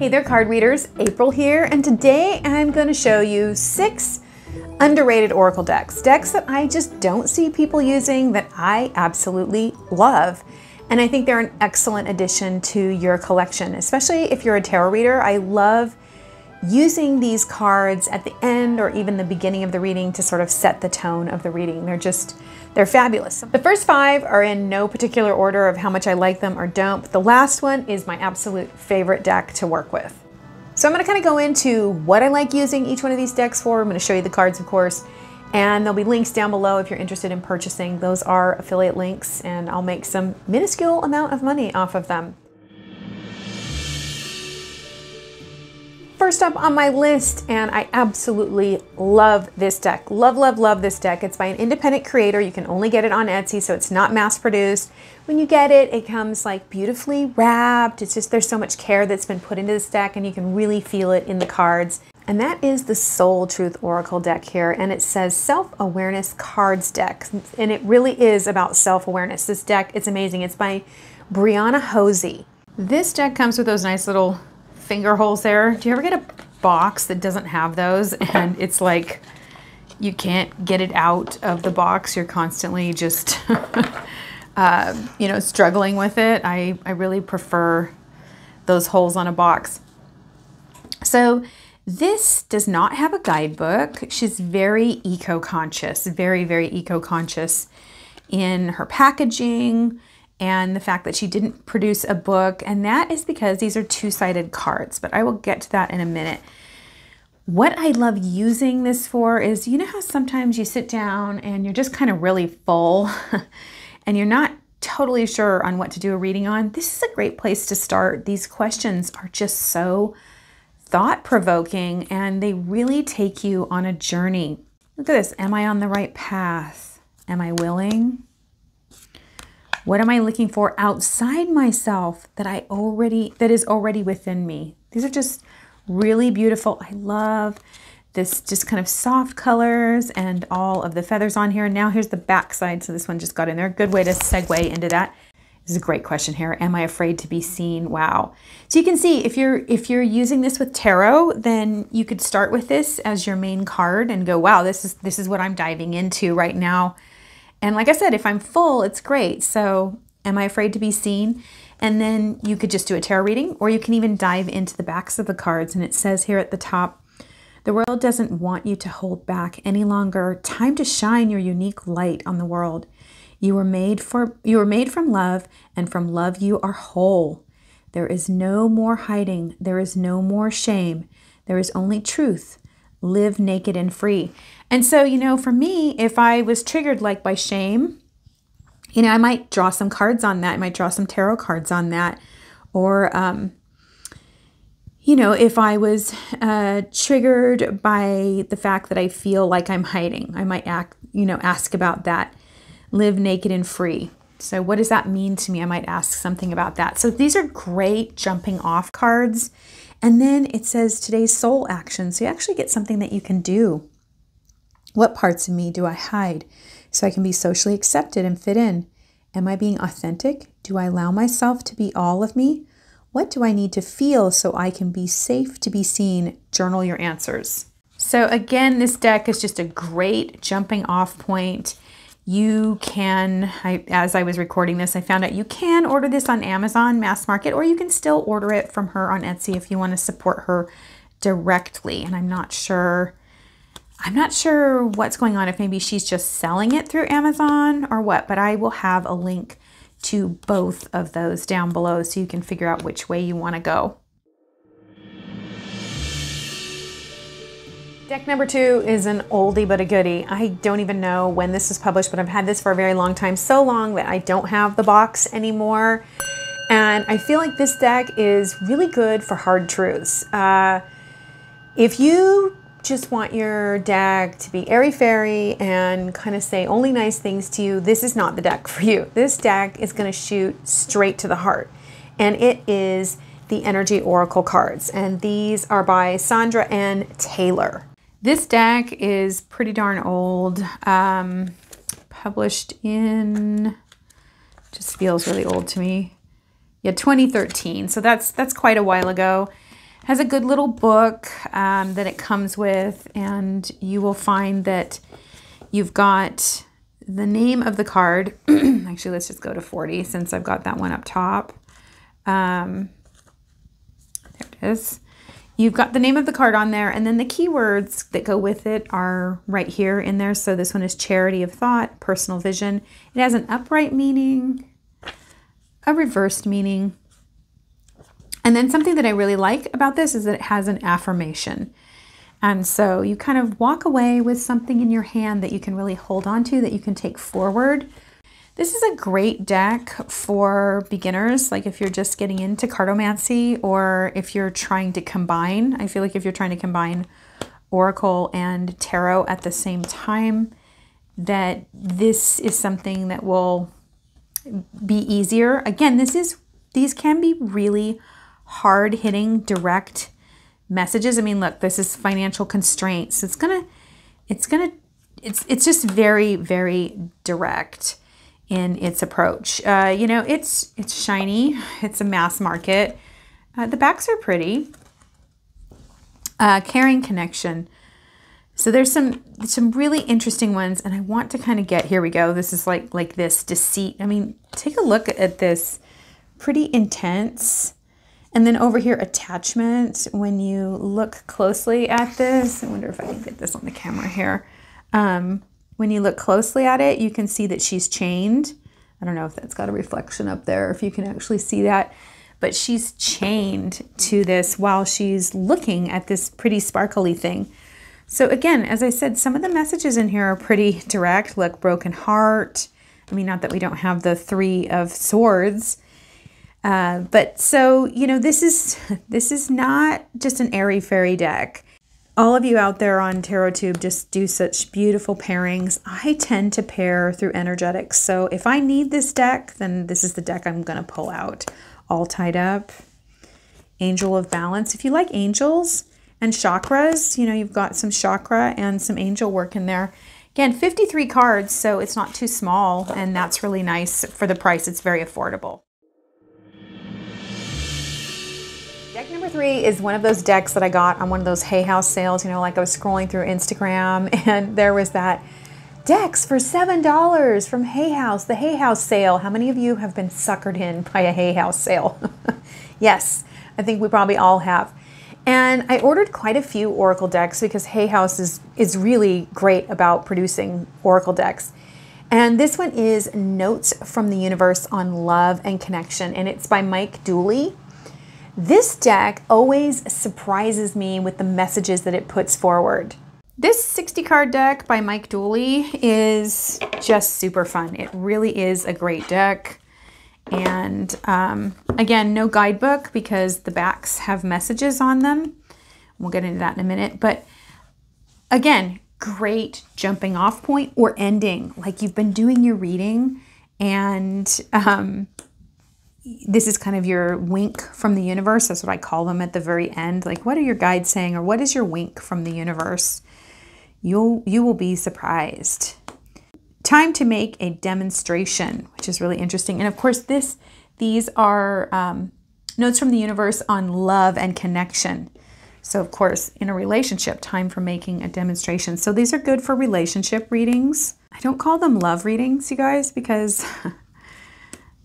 Hey there, card readers. April here, and today I'm going to show you six underrated Oracle decks. Decks that I just don't see people using that I absolutely love. And I think they're an excellent addition to your collection, especially if you're a tarot reader. I love using these cards at the end or even the beginning of the reading to sort of set the tone of the reading. They're just, they're fabulous. The first five are in no particular order of how much I like them or don't, but the last one is my absolute favorite deck to work with. So I'm gonna kind of go into what I like using each one of these decks for. I'm gonna show you the cards, of course, and there'll be links down below if you're interested in purchasing. Those are affiliate links and I'll make some minuscule amount of money off of them. First up on my list, and I absolutely love this deck. Love, love, love this deck. It's by an independent creator. You can only get it on Etsy, so it's not mass produced. When you get it, it comes like beautifully wrapped. It's just there's so much care that's been put into this deck, and you can really feel it in the cards. And that is the Soul Truth Oracle deck here, and it says Self-Awareness Cards deck. And it really is about self-awareness. This deck, it's amazing. It's by Brianna Hosey. This deck comes with those nice little finger holes there. Do you ever get a box that doesn't have those and it's like you can't get it out of the box? You're constantly just, uh, you know, struggling with it. I, I really prefer those holes on a box. So this does not have a guidebook. She's very eco-conscious, very, very eco-conscious in her packaging, and the fact that she didn't produce a book. And that is because these are two-sided cards, but I will get to that in a minute. What I love using this for is, you know how sometimes you sit down and you're just kind of really full and you're not totally sure on what to do a reading on? This is a great place to start. These questions are just so thought-provoking and they really take you on a journey. Look at this. Am I on the right path? Am I willing? What am I looking for outside myself that I already that is already within me? These are just really beautiful. I love this just kind of soft colors and all of the feathers on here. And now here's the back side. So this one just got in there. Good way to segue into that. This is a great question here. Am I afraid to be seen? Wow. So you can see if you're if you're using this with tarot, then you could start with this as your main card and go, wow, this is this is what I'm diving into right now. And like I said, if I'm full, it's great. So am I afraid to be seen? And then you could just do a tarot reading, or you can even dive into the backs of the cards. And it says here at the top, the world doesn't want you to hold back any longer. Time to shine your unique light on the world. You were made for you were made from love, and from love you are whole. There is no more hiding. There is no more shame. There is only truth. Live naked and free. And so, you know, for me, if I was triggered like by shame, you know, I might draw some cards on that. I might draw some tarot cards on that. Or, um, you know, if I was uh, triggered by the fact that I feel like I'm hiding, I might act, you know, ask about that. Live naked and free. So, what does that mean to me? I might ask something about that. So, these are great jumping off cards. And then it says today's soul action. So, you actually get something that you can do. What parts of me do I hide so I can be socially accepted and fit in? Am I being authentic? Do I allow myself to be all of me? What do I need to feel so I can be safe to be seen? Journal your answers. So, again, this deck is just a great jumping off point. You can, I, as I was recording this, I found out you can order this on Amazon Mass Market, or you can still order it from her on Etsy if you want to support her directly. And I'm not sure I'm not sure what's going on, if maybe she's just selling it through Amazon or what, but I will have a link to both of those down below so you can figure out which way you want to go. Deck number two is an oldie but a goodie. I don't even know when this was published, but I've had this for a very long time, so long that I don't have the box anymore. And I feel like this deck is really good for hard truths. Uh, if you just want your deck to be airy fairy and kind of say only nice things to you, this is not the deck for you. This deck is going to shoot straight to the heart. And it is the Energy Oracle cards. And these are by Sandra Anne Taylor. This deck is pretty darn old. Um, published in, just feels really old to me. Yeah, 2013. So that's that's quite a while ago. has a good little book um, that it comes with, and you will find that you've got the name of the card. Actually, let's just go to 40 since I've got that one up top. Um, there it is. You've got the name of the card on there, and then the keywords that go with it are right here in there. So this one is charity of thought, personal vision. It has an upright meaning, a reversed meaning, and then something that I really like about this is that it has an affirmation. And so you kind of walk away with something in your hand that you can really hold on to, that you can take forward. This is a great deck for beginners, like if you're just getting into cartomancy or if you're trying to combine. I feel like if you're trying to combine Oracle and Tarot at the same time, that this is something that will be easier. Again, this is these can be really hard hitting, direct messages. I mean, look, this is financial constraints. It's gonna, it's gonna, it's it's just very very direct in its approach. Uh, you know, it's it's shiny. It's a mass market. Uh, the backs are pretty. Uh, caring connection. So there's some some really interesting ones, and I want to kind of get here. We go. This is like like this deceit. I mean, take a look at this. Pretty intense and then over here, attachment, when you look closely at this, I wonder if I can get this on the camera here. Um, when you look closely at it, you can see that she's chained. I don't know if that's got a reflection up there, if you can actually see that, but she's chained to this while she's looking at this pretty sparkly thing. So again, as I said, some of the messages in here are pretty direct, like broken heart. I mean, not that we don't have the three of swords, uh, but so you know, this is this is not just an airy fairy deck. All of you out there on Tarot Tube just do such beautiful pairings. I tend to pair through energetics. So if I need this deck, then this is the deck I'm going to pull out. All tied up. Angel of Balance. If you like angels and chakras, you know, you've got some chakra and some angel work in there. Again, 53 cards, so it's not too small, and that's really nice for the price. It's very affordable. Deck number three is one of those decks that I got on one of those Hay House sales. You know, like I was scrolling through Instagram and there was that decks for $7 from Hay House, the Hay House sale. How many of you have been suckered in by a Hay House sale? yes, I think we probably all have. And I ordered quite a few Oracle decks because Hay House is, is really great about producing Oracle decks. And this one is Notes from the Universe on Love and Connection, and it's by Mike Dooley. This deck always surprises me with the messages that it puts forward. This 60 card deck by Mike Dooley is just super fun. It really is a great deck. And um, again, no guidebook because the backs have messages on them. We'll get into that in a minute. But again, great jumping off point or ending. Like you've been doing your reading and um, this is kind of your wink from the universe. That's what I call them at the very end. Like, what are your guides saying, or what is your wink from the universe? You'll you will be surprised. Time to make a demonstration, which is really interesting. And of course, this these are um, notes from the universe on love and connection. So, of course, in a relationship, time for making a demonstration. So, these are good for relationship readings. I don't call them love readings, you guys, because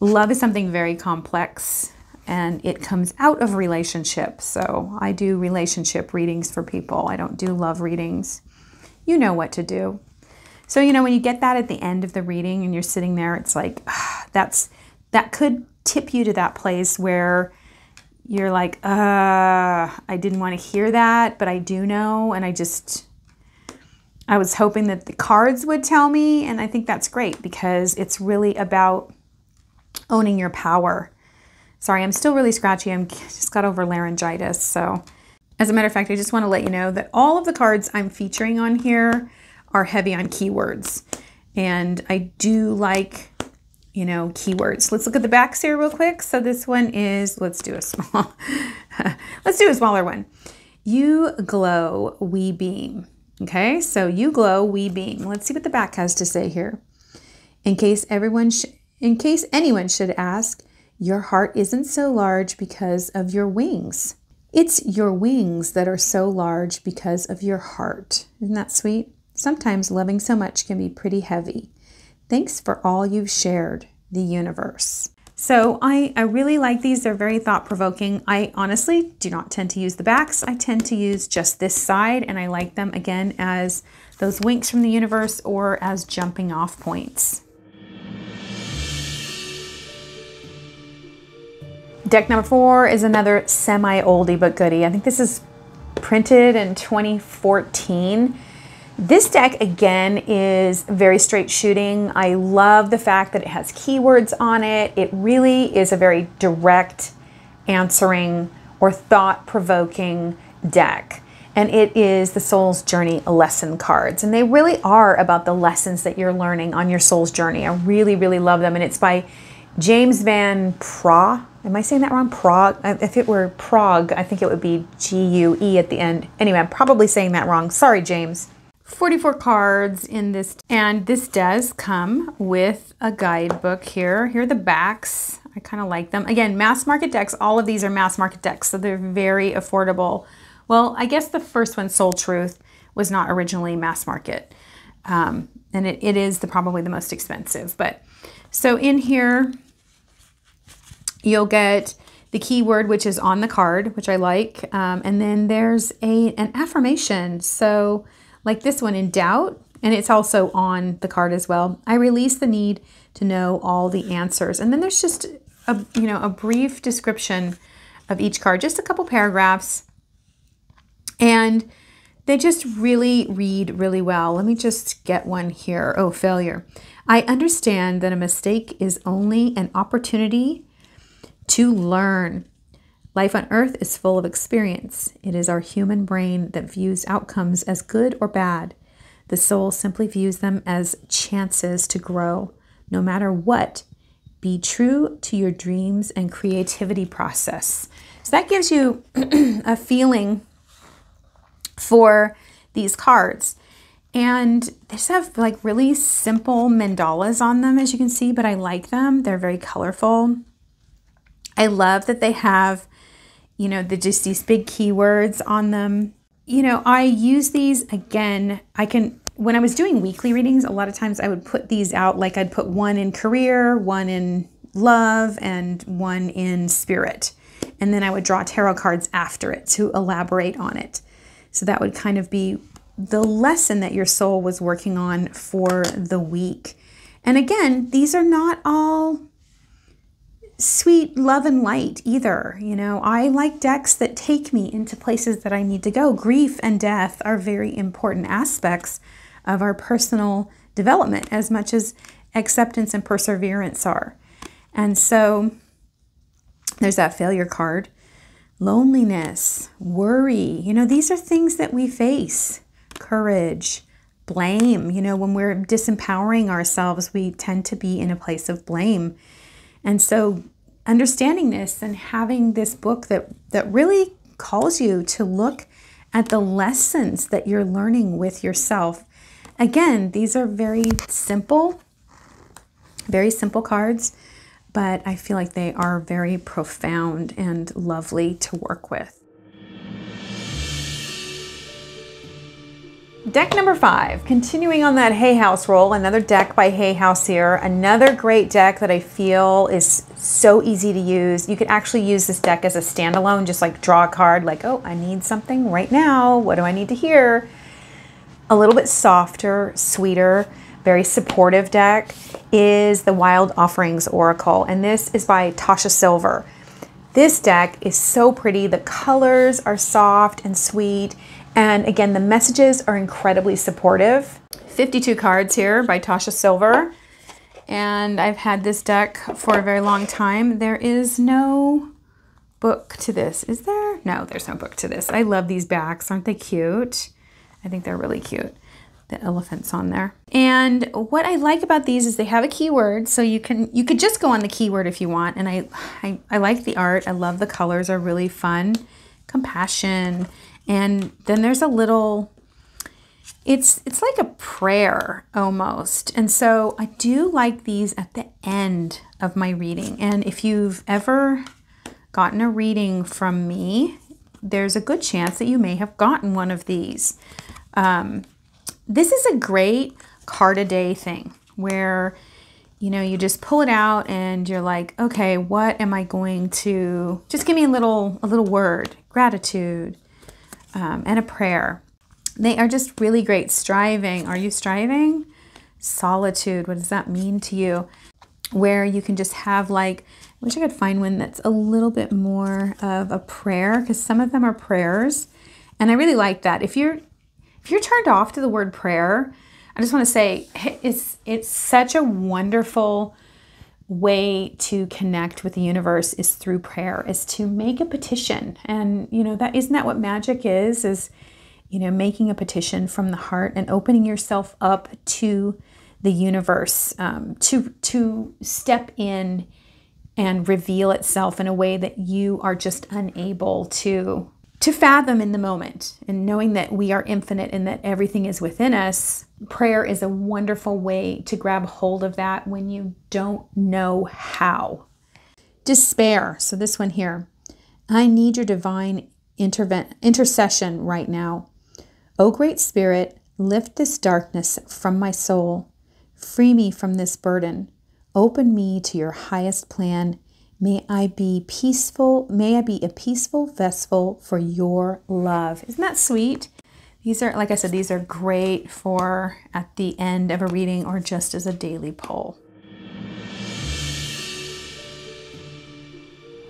love is something very complex and it comes out of relationships. So I do relationship readings for people. I don't do love readings. You know what to do. So, you know, when you get that at the end of the reading and you're sitting there, it's like, ah, that's, that could tip you to that place where you're like, uh, I didn't want to hear that, but I do know. And I just, I was hoping that the cards would tell me. And I think that's great because it's really about owning your power. Sorry, I'm still really scratchy. I'm just got over laryngitis. So, as a matter of fact, I just want to let you know that all of the cards I'm featuring on here are heavy on keywords. And I do like, you know, keywords. Let's look at the backs here real quick. So this one is, let's do a small, let's do a smaller one. You glow, we beam. Okay, so you glow, we beam. Let's see what the back has to say here. In case everyone in case anyone should ask, your heart isn't so large because of your wings. It's your wings that are so large because of your heart. Isn't that sweet? Sometimes loving so much can be pretty heavy. Thanks for all you've shared, the universe. So I, I really like these. They're very thought provoking. I honestly do not tend to use the backs. I tend to use just this side and I like them again as those winks from the universe or as jumping off points. Deck number four is another semi oldie but goodie. I think this is printed in 2014. This deck again is very straight shooting. I love the fact that it has keywords on it. It really is a very direct answering or thought provoking deck. And it is the Soul's Journey lesson cards. And they really are about the lessons that you're learning on your soul's journey. I really, really love them. And it's by James Van Praagh. Am I saying that wrong? Prague. If it were Prague, I think it would be G U E at the end. Anyway, I'm probably saying that wrong. Sorry, James. 44 cards in this, and this does come with a guidebook here. Here are the backs. I kind of like them. Again, mass market decks, all of these are mass market decks, so they're very affordable. Well, I guess the first one, Soul Truth, was not originally mass market. Um, and it, it is the probably the most expensive. But so in here, you'll get the keyword, which is on the card, which I like. Um, and then there's a an affirmation. So like this one, in doubt, and it's also on the card as well. I release the need to know all the answers. And then there's just a, you know, a brief description of each card, just a couple paragraphs. And they just really read really well. Let me just get one here. Oh, failure. I understand that a mistake is only an opportunity to learn. Life on earth is full of experience. It is our human brain that views outcomes as good or bad. The soul simply views them as chances to grow. No matter what, be true to your dreams and creativity process. So that gives you a feeling for these cards. And they just have like really simple mandalas on them, as you can see, but I like them. They're very colorful. I love that they have you know, the, just these big keywords on them. You know, I use these again. I can, when I was doing weekly readings, a lot of times I would put these out like I'd put one in career, one in love, and one in spirit. And then I would draw tarot cards after it to elaborate on it. So that would kind of be the lesson that your soul was working on for the week. And again, these are not all sweet love and light either. You know, I like decks that take me into places that I need to go. Grief and death are very important aspects of our personal development as much as acceptance and perseverance are. And so there's that failure card. Loneliness, worry, you know, these are things that we face. Courage, blame, you know, when we're disempowering ourselves, we tend to be in a place of blame. And so understanding this and having this book that, that really calls you to look at the lessons that you're learning with yourself. Again, these are very simple, very simple cards, but I feel like they are very profound and lovely to work with. Deck number five, continuing on that Hay House roll, another deck by Hay House here. Another great deck that I feel is so easy to use. You could actually use this deck as a standalone, just like draw a card, like, oh, I need something right now. What do I need to hear? A little bit softer, sweeter, very supportive deck is the Wild Offerings Oracle, and this is by Tosha Silver. This deck is so pretty. The colors are soft and sweet and again, the messages are incredibly supportive. 52 cards here by Tosha Silver. And I've had this deck for a very long time. There is no book to this. Is there? No, there's no book to this. I love these backs. Aren't they cute? I think they're really cute. The elephants on there. And what I like about these is they have a keyword. So you can you could just go on the keyword if you want. And I, I, I like the art. I love the colors are really fun. Compassion and then there's a little it's it's like a prayer almost. And so I do like these at the end of my reading. And if you've ever gotten a reading from me, there's a good chance that you may have gotten one of these. Um, this is a great card a day thing where you know you just pull it out and you're like okay what am i going to just give me a little a little word gratitude um, and a prayer. They are just really great. Striving are you striving? Solitude what does that mean to you? Where you can just have like I wish I could find one that's a little bit more of a prayer because some of them are prayers and I really like that. If you're if you're turned off to the word prayer I just want to say it's it's such a wonderful way to connect with the universe is through prayer is to make a petition. And you know that isn't that what magic is is you know making a petition from the heart and opening yourself up to the universe um, to to step in and reveal itself in a way that you are just unable to to fathom in the moment and knowing that we are infinite and that everything is within us prayer is a wonderful way to grab hold of that when you don't know how. Despair. So this one here. I need your divine intervent intercession right now. O great spirit lift this darkness from my soul. Free me from this burden. Open me to your highest plan May I be peaceful. May I be a peaceful vessel for your love. Isn't that sweet? These are, like I said, these are great for at the end of a reading or just as a daily pull.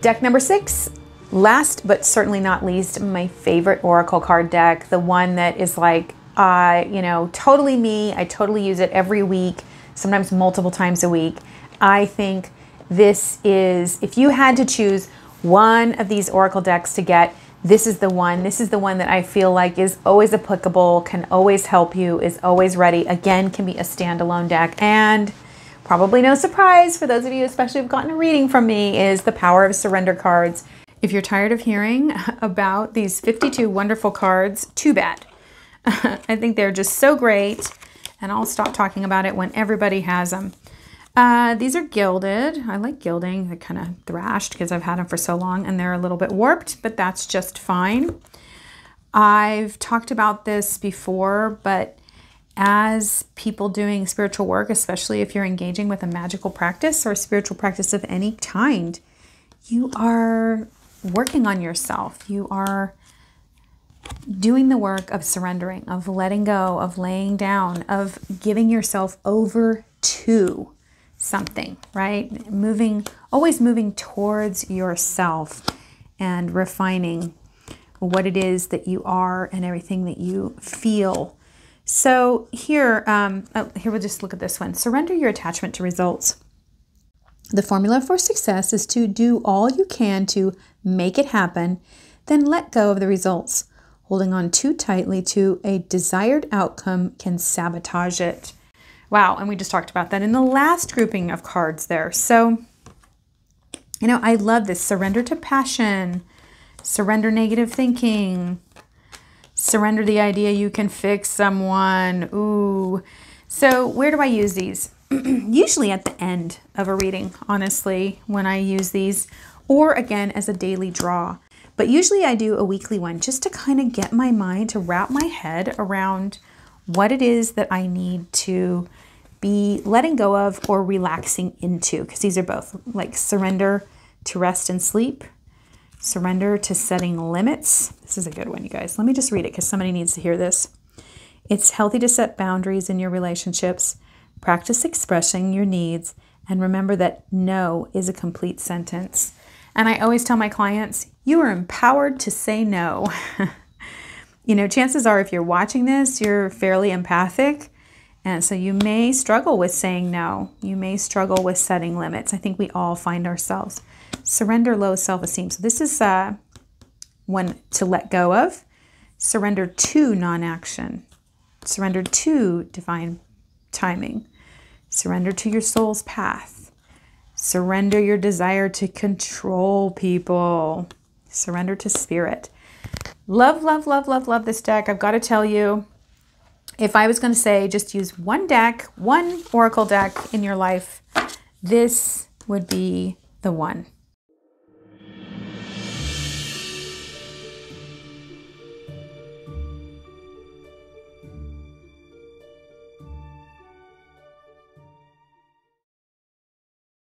Deck number six, last but certainly not least, my favorite Oracle card deck, the one that is like, uh, you know, totally me. I totally use it every week, sometimes multiple times a week. I think this is, if you had to choose one of these Oracle decks to get, this is the one. This is the one that I feel like is always applicable, can always help you, is always ready. Again, can be a standalone deck. And probably no surprise for those of you, especially who've gotten a reading from me, is the Power of Surrender cards. If you're tired of hearing about these 52 wonderful cards, too bad. I think they're just so great, and I'll stop talking about it when everybody has them. Uh, these are gilded. I like gilding. They're kind of thrashed because I've had them for so long and they're a little bit warped, but that's just fine. I've talked about this before, but as people doing spiritual work, especially if you're engaging with a magical practice or spiritual practice of any kind, you are working on yourself. You are doing the work of surrendering, of letting go, of laying down, of giving yourself over to something, right? Moving, always moving towards yourself and refining what it is that you are and everything that you feel. So here, um, oh, here we'll just look at this one. Surrender your attachment to results. The formula for success is to do all you can to make it happen, then let go of the results. Holding on too tightly to a desired outcome can sabotage it. Wow, and we just talked about that in the last grouping of cards there. So, you know, I love this. Surrender to passion, surrender negative thinking, surrender the idea you can fix someone. Ooh. So, where do I use these? Usually at the end of a reading, honestly, when I use these, or again as a daily draw. But usually I do a weekly one just to kind of get my mind to wrap my head around what it is that I need to be letting go of or relaxing into, because these are both like surrender to rest and sleep, surrender to setting limits. This is a good one, you guys. Let me just read it because somebody needs to hear this. It's healthy to set boundaries in your relationships, practice expressing your needs, and remember that no is a complete sentence. And I always tell my clients, you are empowered to say no. you know, chances are if you're watching this, you're fairly empathic. And so you may struggle with saying no. You may struggle with setting limits. I think we all find ourselves. Surrender low self esteem. So this is uh, one to let go of. Surrender to non action. Surrender to divine timing. Surrender to your soul's path. Surrender your desire to control people. Surrender to spirit. Love, love, love, love, love this deck. I've got to tell you, if I was going to say just use one deck, one Oracle deck in your life, this would be the one.